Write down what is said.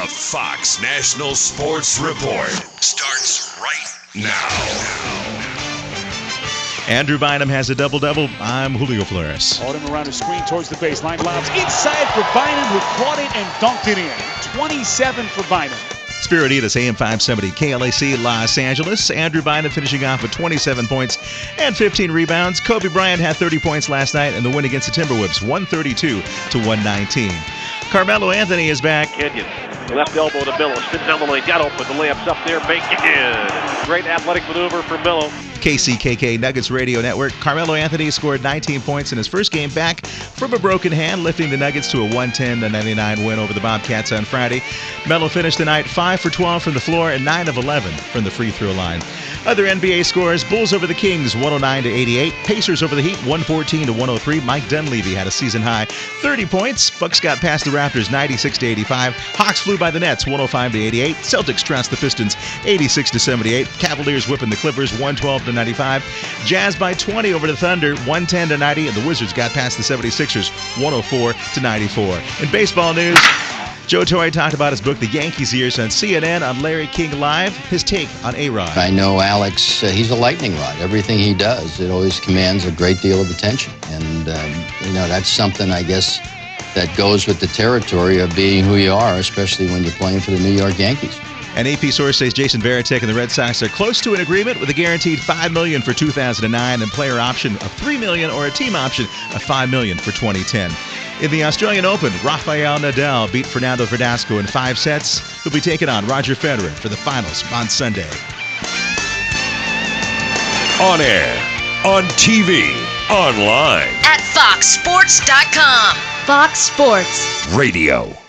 The Fox National Sports Report starts right now. Andrew Bynum has a double double. I'm Julio Flores. Odom around the screen towards the baseline. Lobs inside for Bynum, who caught it and dunked it in. 27 for Bynum. Spiriditas AM 570 KLAC Los Angeles. Andrew Bynum finishing off with 27 points and 15 rebounds. Kobe Bryant had 30 points last night in the win against the Timberwolves, 132 to 119. Carmelo Anthony is back. Kenyon, left elbow to Melo, spins down the lane, got open, the layup's up there, make it in. Great athletic maneuver for Melo. KCKK Nuggets Radio Network. Carmelo Anthony scored 19 points in his first game back from a broken hand, lifting the Nuggets to a 110 99 win over the Bobcats on Friday. Melo finished the night 5 for 12 from the floor and 9 of 11 from the free throw line. Other NBA scores: Bulls over the Kings 109 to 88, Pacers over the Heat 114 to 103. Mike Dunleavy had a season high 30 points. Bucks got past the Raptors 96 to 85. Hawks flew by the Nets 105 to 88. Celtics trounced the Pistons 86 to 78. Cavaliers whipping the Clippers 112 to 95. Jazz by 20 over the Thunder 110 to 90, and the Wizards got past the 76ers 104 to 94. In baseball news. Joe Torre talked about his book, The Yankees Years, on CNN on Larry King Live. His take on A Rod. I know Alex, uh, he's a lightning rod. Everything he does, it always commands a great deal of attention. And, um, you know, that's something, I guess, that goes with the territory of being who you are, especially when you're playing for the New York Yankees. An AP source says Jason Varitek and the Red Sox are close to an agreement with a guaranteed 5 million for 2009 and player option of 3 million or a team option of 5 million for 2010. In the Australian Open, Rafael Nadal beat Fernando Verdasco in five sets. He'll be taking on Roger Federer for the finals on Sunday. On air, on TV, online, at foxsports.com. Fox Sports. radio.